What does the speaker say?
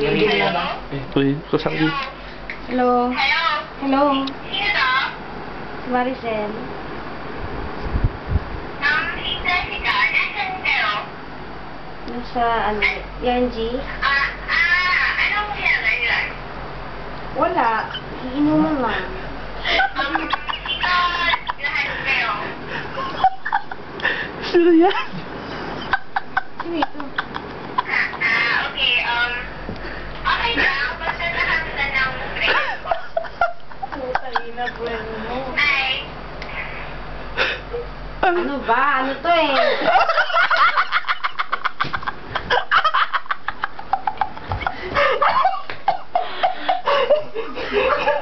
Uy, kusang Hello. Hello? Hello. Maricel. Nasa, ano, Yanji. Ah, ah, anong ginagawa Wala. Iinuman lang. Um, ikaw, lahat kayo. Sino yan? amor. Ah, não vá, não tô